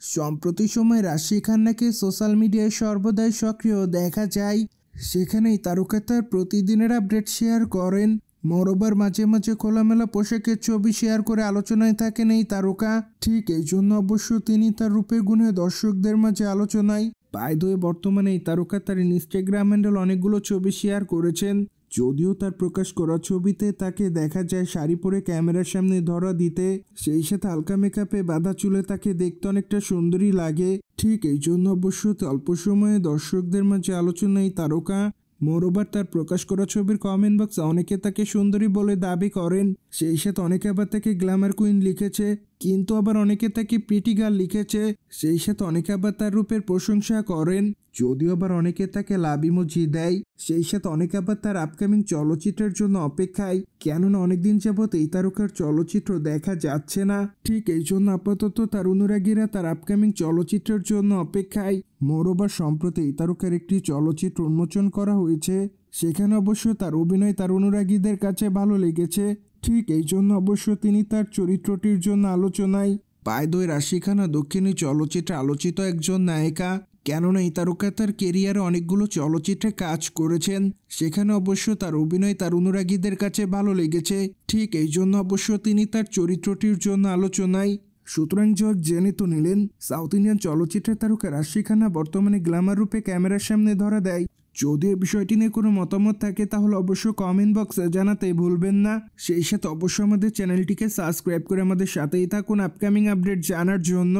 সম্প্রতি সময় রাশি খান্নাকে সোশ্যাল মিডিয়ায় সর্বদাই সক্রিয় দেখা যায়। সেখানেই তারকা তার প্রতিদিনের আপডেট শেয়ার করেন। মোরবার মাঝে মাঝে খোলামেলা পোশাকের ছবি শেয়ার করে আলোচনায় থাকেন এই তারকা। ঠিক এই জন্য অবশ্য তিনি তার রূপের গুণে দর্শকদের মাঝে আলোচনায়। পায়দয়ে বর্তমানে এই তারকা তার ইনস্টাগ্রাম হ্যান্ডেল অনেকগুলো ছবি শেয়ার করেছেন। যদিও তার প্রকাশ করা ছবিতে তাকে দেখা যায় শাড়ি পরে ক্যামেরার সামনে ধরা দিতে, সেই সাথে হালকা মেকআপে বাঁধা চুলে তাকে দেখতে অনেকটা সুন্দরী লাগে। ঠিক এই জন্য অবশ্য অল্প সময়ে দর্শকদের মাঝে আলোচনায় তারকা। মোরোবার তার প্রকাশ করা ছবির কমেন্ট বক্সে অনেকে তাকে সুন্দরী বলে দাবি করেন। সেই সাথে অনেকে আবার তাকে গ্ল্যামার কুইন লিখেছে। কিন্তু আবার অনেকে তাকে প্রিটি গার্ল লিখেছে। সেই সাথে অনেকে আবার তার রূপের প্রশংসা করেন। যদিও আবার অনেকে তাকে ইমোজি দেয়। সেই সাথে অনেকে আবার তার আপকামিং চলচ্চিত্রের জন্য অপেক্ষায়। কেননা অনেকদিন যাবৎ এই তারকার চলচ্চিত্র দেখা যাচ্ছে না। ঠিক এই জন্য আপাতত তার অনুরাগীরা তার আপকামিং চলচ্চিত্রের জন্য অপেক্ষায়। মোরোবার সম্প্রতি এই তারকার একটি চলচ্চিত্র উন্মোচন করা হয়েছে। সেখানে অবশ্য তার অভিনয় তার অনুরাগীদের কাছে ভালো লেগেছে। ঠিক এই জন্য অবশ্য তিনি তার চরিত্রটির জন্য আলোচনায় পায়দই রাশিখানা দক্ষিণী চলচ্চিত্রে আলোচিত একজন নায়িকা। কেননা এই তারকা তার কেরিয়ারে অনেকগুলো চলচ্চিত্রে কাজ করেছেন। সেখানে অবশ্য তার অভিনয় তার অনুরাগীদের কাছে ভালো লেগেছে। ঠিক এই জন্য অবশ্য তিনি তার চরিত্রটির জন্য আলোচনায় সুতরাং জর্জ জেনে তো নিলেন, সাউথ ইন্ডিয়ান চলচ্চিত্রের তারকা রাশি খান্না বর্তমানে গ্ল্যামার রূপে ক্যামেরার সামনে ধরা দেয়। যদি এ বিষয়টি নিয়ে কোনো মতামত থাকে, তাহলে অবশ্যই কমেন্ট বক্সে জানাতে ভুলবেন না। সেই সাথে অবশ্যই আমাদের চ্যানেলটিকে সাবস্ক্রাইব করে আমাদের সাথেই থাকুন আপকামিং আপডেট জানার জন্য।